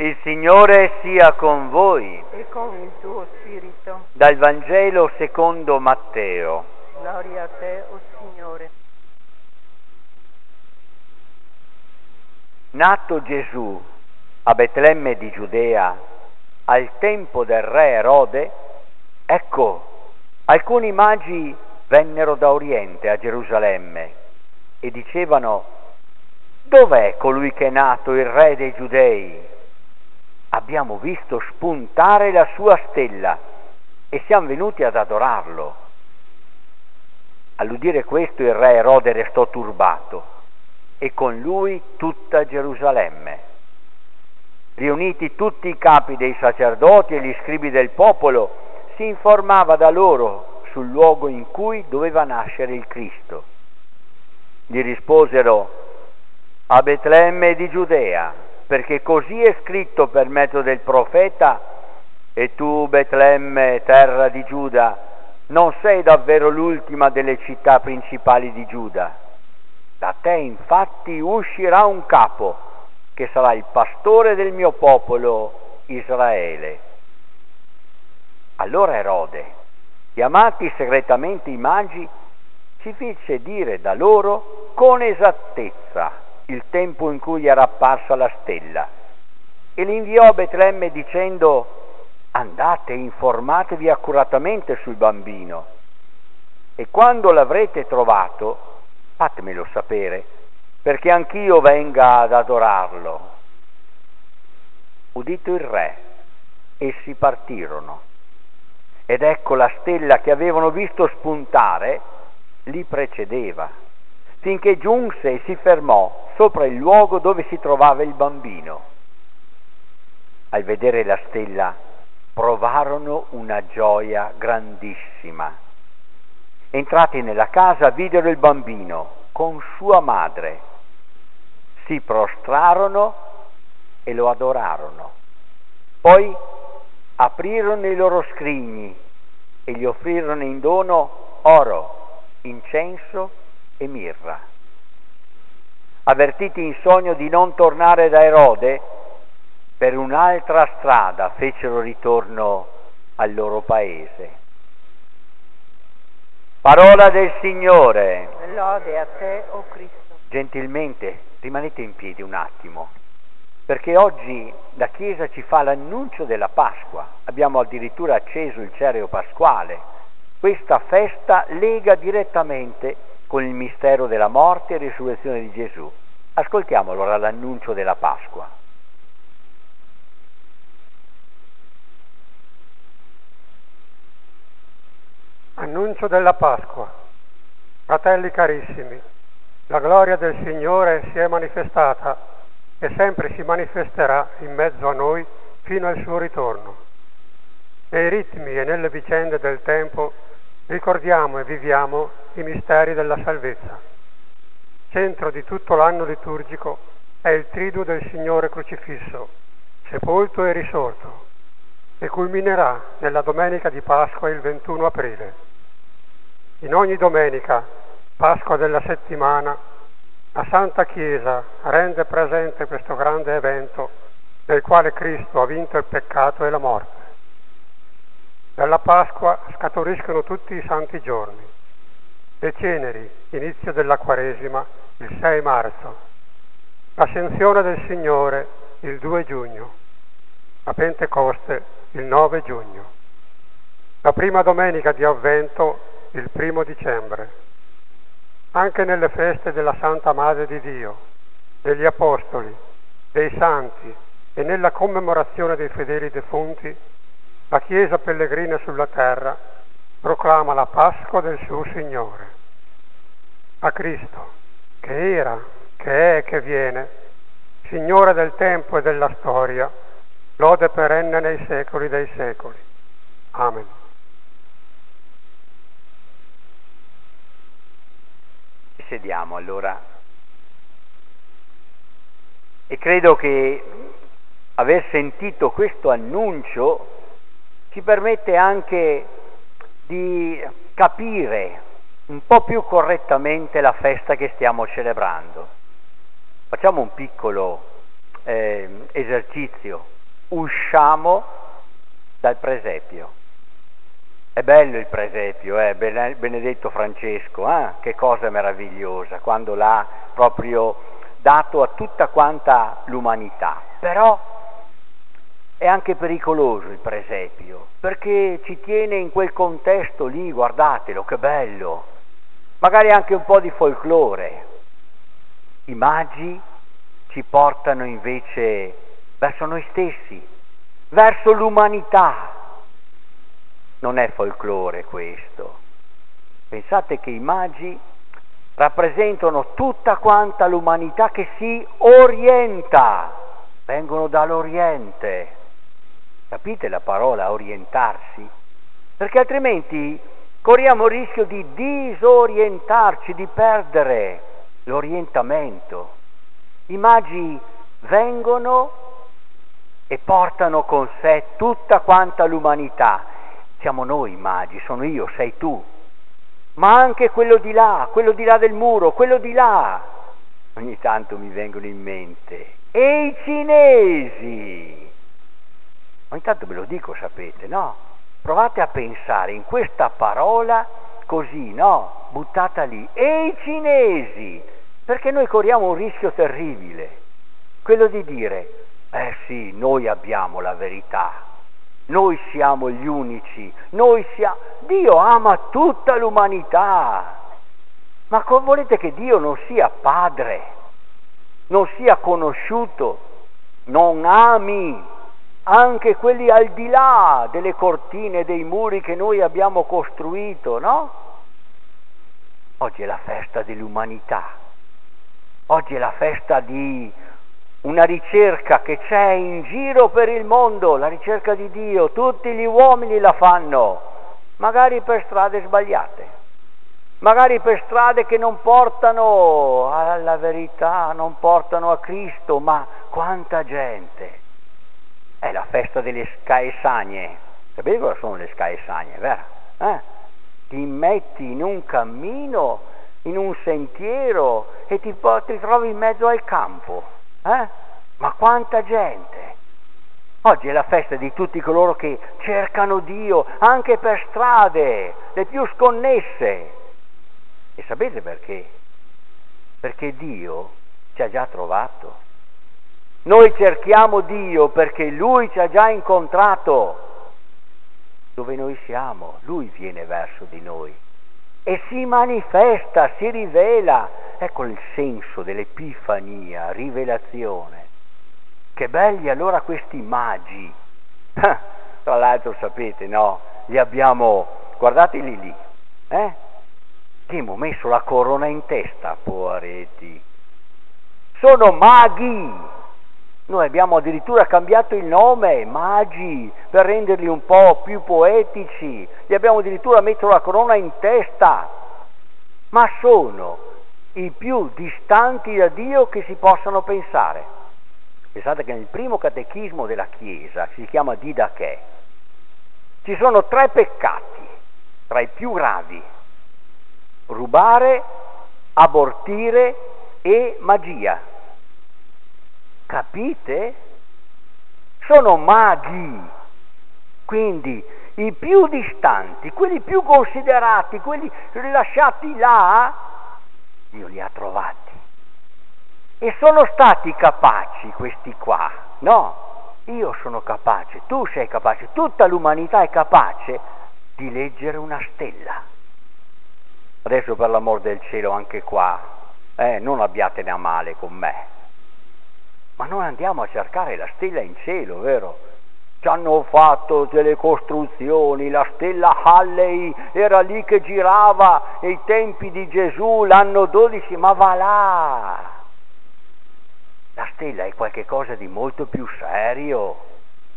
Il Signore sia con voi. e con il tuo spirito. Dal Vangelo secondo Matteo. Gloria a te, o Signore. Nato Gesù a Betlemme di Giudea al tempo del re Erode, ecco, alcuni magi vennero da Oriente a Gerusalemme e dicevano, dov'è colui che è nato il re dei Giudei? Abbiamo visto spuntare la sua stella e siamo venuti ad adorarlo. All'udire questo il re Erode restò turbato e con lui tutta Gerusalemme. Riuniti tutti i capi dei sacerdoti e gli scribi del popolo, si informava da loro sul luogo in cui doveva nascere il Cristo. Gli risposero, a Betlemme di Giudea, perché così è scritto per mezzo del profeta, e tu, Betlemme, terra di Giuda, non sei davvero l'ultima delle città principali di Giuda. Da te infatti uscirà un capo che sarà il pastore del mio popolo Israele. Allora Erode, chiamati segretamente i magi, si fece dire da loro con esattezza il tempo in cui era apparsa la stella e li inviò a Betlemme dicendo andate e informatevi accuratamente sul bambino e quando l'avrete trovato fatemelo sapere perché anch'io venga ad adorarlo. Udito il re, essi partirono. Ed ecco la stella che avevano visto spuntare li precedeva, finché giunse e si fermò sopra il luogo dove si trovava il bambino. Al vedere la stella provarono una gioia grandissima. Entrati nella casa videro il bambino con sua madre si prostrarono e lo adorarono. Poi aprirono i loro scrigni e gli offrirono in dono oro, incenso e mirra. Avvertiti in sogno di non tornare da Erode, per un'altra strada fecero ritorno al loro paese. Parola del Signore. Lode a te, o Cristo. Gentilmente rimanete in piedi un attimo, perché oggi la Chiesa ci fa l'annuncio della Pasqua, abbiamo addirittura acceso il cereo pasquale. Questa festa lega direttamente con il mistero della morte e risurrezione di Gesù. Ascoltiamo allora l'annuncio della Pasqua. Annuncio della Pasqua. Fratelli carissimi, la gloria del Signore si è manifestata e sempre si manifesterà in mezzo a noi fino al suo ritorno. Nei ritmi e nelle vicende del tempo ricordiamo e viviamo i misteri della salvezza. Centro di tutto l'anno liturgico è il triduo del Signore crocifisso, sepolto e risorto, e culminerà nella domenica di Pasqua il 21 aprile. In ogni domenica, Pasqua della settimana, la Santa Chiesa rende presente questo grande evento nel quale Cristo ha vinto il peccato e la morte. Dalla Pasqua scaturiscono tutti i santi giorni. Le ceneri, inizio della Quaresima, il 6 marzo. L'ascensione del Signore, il 2 giugno. La Pentecoste, il 9 giugno. La prima domenica di Avvento, il primo dicembre. Anche nelle feste della Santa Madre di Dio, degli Apostoli, dei Santi e nella commemorazione dei fedeli defunti, la Chiesa pellegrina sulla terra proclama la Pasqua del suo Signore. A Cristo, che era, che è e che viene, Signore del tempo e della storia, lode perenne nei secoli dei secoli. Amen. Sediamo allora. E credo che aver sentito questo annuncio ci permette anche di capire un po' più correttamente la festa che stiamo celebrando. Facciamo un piccolo eh, esercizio, usciamo dal presepio. È bello il presepio, eh? benedetto Francesco, eh? che cosa meravigliosa, quando l'ha proprio dato a tutta quanta l'umanità. Però è anche pericoloso il presepio, perché ci tiene in quel contesto lì, guardatelo, che bello, magari anche un po' di folklore. I magi ci portano invece verso noi stessi, verso l'umanità. Non è folklore questo. Pensate che i magi rappresentano tutta quanta l'umanità che si orienta, vengono dall'Oriente. Capite la parola orientarsi? Perché altrimenti corriamo il rischio di disorientarci, di perdere l'orientamento. I magi vengono e portano con sé tutta quanta l'umanità. Siamo noi i magi, sono io, sei tu, ma anche quello di là, quello di là del muro, quello di là. Ogni tanto mi vengono in mente. E i cinesi. Ogni tanto ve lo dico, sapete, no? Provate a pensare in questa parola così, no? Buttata lì. E i cinesi. Perché noi corriamo un rischio terribile, quello di dire, eh sì, noi abbiamo la verità, noi siamo gli unici, noi siamo... Dio ama tutta l'umanità, ma volete che Dio non sia padre, non sia conosciuto, non ami anche quelli al di là delle cortine, dei muri che noi abbiamo costruito, no? Oggi è la festa dell'umanità Oggi è la festa di una ricerca che c'è in giro per il mondo, la ricerca di Dio, tutti gli uomini la fanno, magari per strade sbagliate, magari per strade che non portano alla verità, non portano a Cristo, ma quanta gente. È la festa delle scaesagne. Sapete cosa sono le scaesagne, vero? Eh? Ti metti in un cammino in un sentiero e ti, ti trovi in mezzo al campo. Eh? Ma quanta gente! Oggi è la festa di tutti coloro che cercano Dio anche per strade, le più sconnesse. E sapete perché? Perché Dio ci ha già trovato. Noi cerchiamo Dio perché Lui ci ha già incontrato. Dove noi siamo, Lui viene verso di noi e si manifesta, si rivela. Ecco il senso dell'Epifania, rivelazione. Che belli allora questi magi. Tra l'altro sapete, no? Li abbiamo, guardateli lì, eh? Che abbiamo messo la corona in testa, poveretti. Sono maghi, noi abbiamo addirittura cambiato il nome, magi, per renderli un po' più poetici, gli abbiamo addirittura messo la corona in testa, ma sono i più distanti da Dio che si possano pensare. Pensate che nel primo catechismo della Chiesa, si chiama Didache, ci sono tre peccati, tra i più gravi, rubare, abortire e magia. Capite? Sono maghi, quindi i più distanti, quelli più considerati, quelli rilasciati là, Dio li ha trovati. E sono stati capaci questi qua, no? Io sono capace, tu sei capace, tutta l'umanità è capace di leggere una stella. Adesso per l'amor del cielo anche qua, eh, non abbiatene a male con me ma noi andiamo a cercare la stella in cielo, vero? Ci hanno fatto delle costruzioni, la stella Halley era lì che girava nei tempi di Gesù, l'anno 12, ma va là! La stella è qualcosa di molto più serio,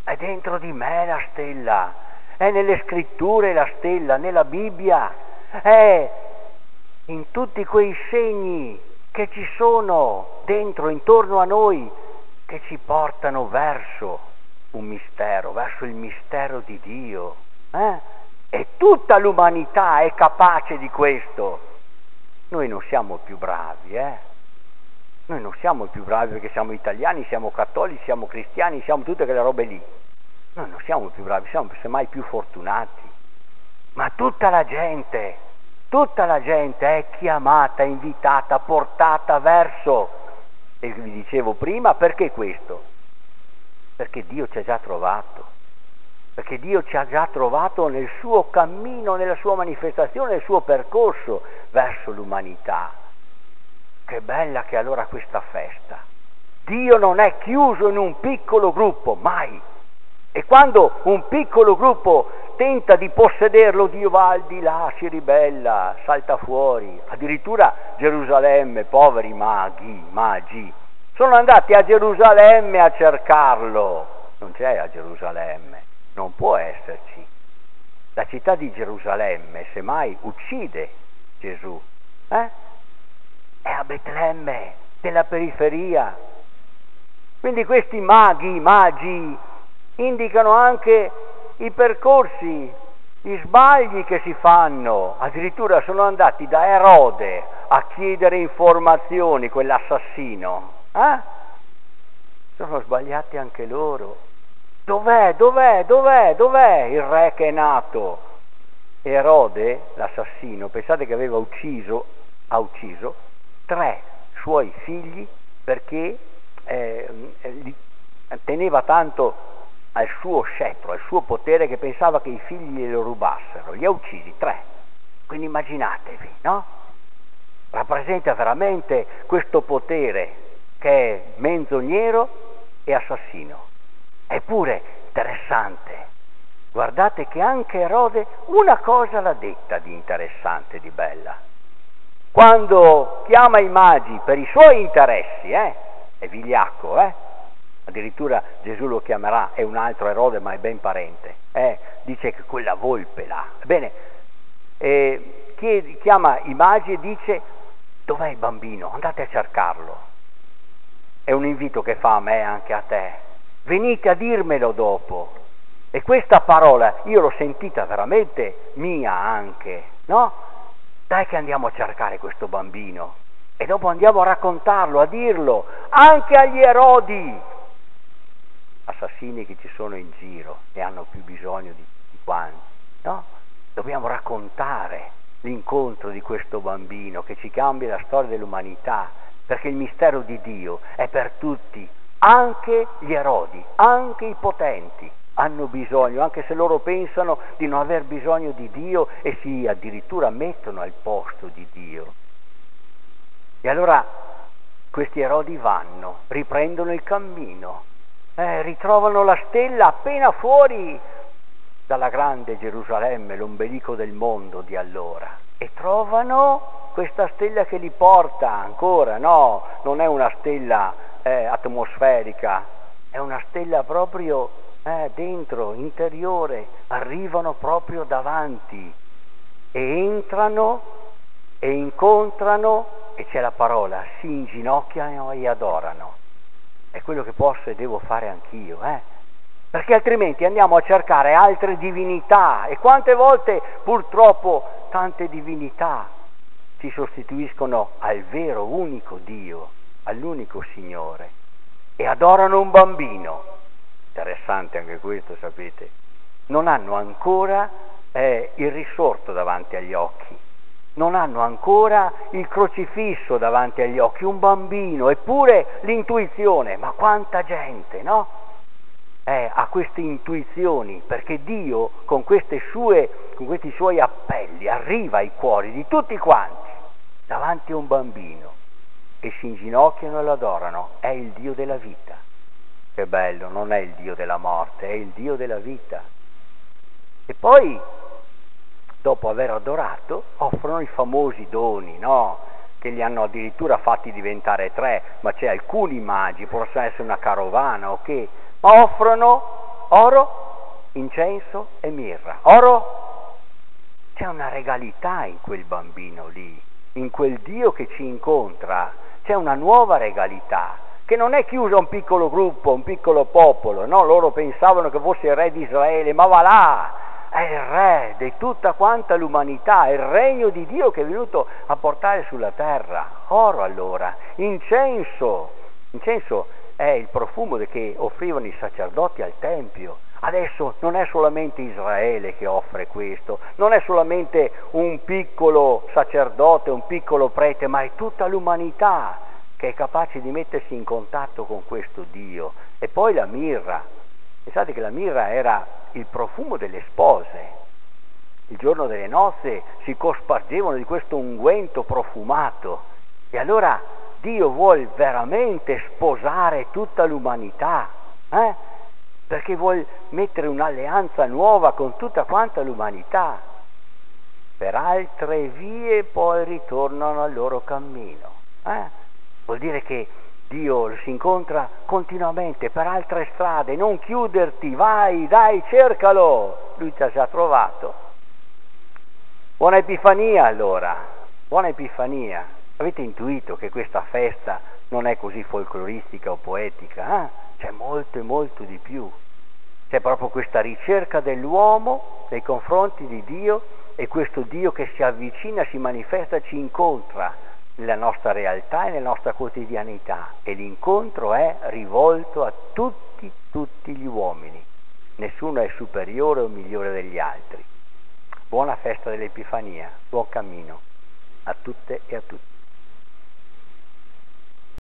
è dentro di me la stella, è nelle scritture la stella, nella Bibbia, è in tutti quei segni che ci sono dentro, intorno a noi, che ci portano verso un mistero, verso il mistero di Dio. Eh? E tutta l'umanità è capace di questo. Noi non siamo più bravi, eh? Noi non siamo più bravi perché siamo italiani, siamo cattolici, siamo cristiani, siamo tutte quelle robe lì. Noi non siamo più bravi, siamo semmai più fortunati. Ma tutta la gente, tutta la gente è chiamata, invitata, portata verso. E vi dicevo prima, perché questo? Perché Dio ci ha già trovato. Perché Dio ci ha già trovato nel suo cammino, nella sua manifestazione, nel suo percorso verso l'umanità. Che bella che allora questa festa. Dio non è chiuso in un piccolo gruppo, mai. E quando un piccolo gruppo tenta di possederlo, Dio va al di là, si ribella, salta fuori. Addirittura Gerusalemme, poveri maghi, magi, sono andati a Gerusalemme a cercarlo. Non c'è a Gerusalemme, non può esserci. La città di Gerusalemme, semmai, uccide Gesù. Eh? È a Betlemme, della periferia. Quindi questi maghi, magi, indicano anche i percorsi, gli sbagli che si fanno. Addirittura sono andati da Erode a chiedere informazioni, quell'assassino. Eh? Sono sbagliati anche loro. Dov'è, dov'è, dov'è, dov'è il re che è nato? Erode, l'assassino, pensate che aveva ucciso, ha ucciso tre suoi figli perché eh, teneva tanto al suo scettro, al suo potere che pensava che i figli glielo rubassero. Li ha uccisi, tre. Quindi immaginatevi, no? Rappresenta veramente questo potere che è menzognero e assassino. Eppure interessante. Guardate che anche Erode una cosa l'ha detta di interessante, di bella. Quando chiama i magi per i suoi interessi, eh? È vigliacco, eh? Addirittura Gesù lo chiamerà, è un altro Erode ma è ben parente, eh, dice che quella volpe là. Bene, eh, chiama i magi e dice dov'è il bambino? Andate a cercarlo. È un invito che fa a me e anche a te. Venite a dirmelo dopo. E questa parola io l'ho sentita veramente mia anche, no? Dai che andiamo a cercare questo bambino e dopo andiamo a raccontarlo, a dirlo anche agli erodi, assassini che ci sono in giro e hanno più bisogno di, di quanti, no? Dobbiamo raccontare l'incontro di questo bambino che ci cambia la storia dell'umanità, perché il mistero di Dio è per tutti, anche gli erodi, anche i potenti hanno bisogno, anche se loro pensano di non aver bisogno di Dio e si addirittura mettono al posto di Dio. E allora questi erodi vanno, riprendono il cammino, eh, ritrovano la stella appena fuori dalla grande Gerusalemme, l'ombelico del mondo di allora, e trovano questa stella che li porta ancora, no, non è una stella eh, atmosferica, è una stella proprio eh, dentro, interiore, arrivano proprio davanti e entrano e incontrano, e c'è la parola, si inginocchiano e adorano. È quello che posso e devo fare anch'io, eh? Perché altrimenti andiamo a cercare altre divinità e quante volte purtroppo tante divinità si sostituiscono al vero unico Dio, all'unico Signore e adorano un bambino. Interessante anche questo, sapete. Non hanno ancora eh, il risorto davanti agli occhi non hanno ancora il crocifisso davanti agli occhi, un bambino, eppure l'intuizione, ma quanta gente, no? Eh, ha queste intuizioni, perché Dio con, sue, con questi suoi appelli arriva ai cuori di tutti quanti, davanti a un bambino, e si inginocchiano e lo adorano, è il Dio della vita. Che bello, non è il Dio della morte, è il Dio della vita. E poi dopo aver adorato, offrono i famosi doni, no? Che li hanno addirittura fatti diventare tre, ma c'è alcuni magi, possono essere una carovana, ok? Ma offrono oro, incenso e mirra. Oro, c'è una regalità in quel bambino lì, in quel Dio che ci incontra, c'è una nuova regalità che non è chiusa a un piccolo gruppo, un piccolo popolo, no? Loro pensavano che fosse il re di Israele, ma va là, è il re di tutta quanta l'umanità, è il regno di Dio che è venuto a portare sulla terra. Oro allora, incenso, incenso è il profumo che offrivano i sacerdoti al Tempio. Adesso non è solamente Israele che offre questo, non è solamente un piccolo sacerdote, un piccolo prete, ma è tutta l'umanità che è capace di mettersi in contatto con questo Dio. E poi la mirra. Pensate che la mirra era il profumo delle spose. Il giorno delle nozze si cospargevano di questo unguento profumato. E allora Dio vuole veramente sposare tutta l'umanità. Eh? perché vuol mettere un'alleanza nuova con tutta quanta l'umanità. Per altre vie poi ritornano al loro cammino. Eh? Vuol dire che Dio si incontra continuamente per altre strade, non chiuderti, vai, dai, cercalo, lui ti ha già trovato. Buona Epifania allora, buona Epifania. Avete intuito che questa festa non è così folcloristica o poetica, eh? c'è molto e molto di più. C'è proprio questa ricerca dell'uomo nei confronti di Dio e questo Dio che si avvicina, si manifesta, ci incontra nella nostra realtà e nella nostra quotidianità e l'incontro è rivolto a tutti, tutti gli uomini. Nessuno è superiore o migliore degli altri. Buona festa dell'Epifania, buon cammino a tutte e a tutti.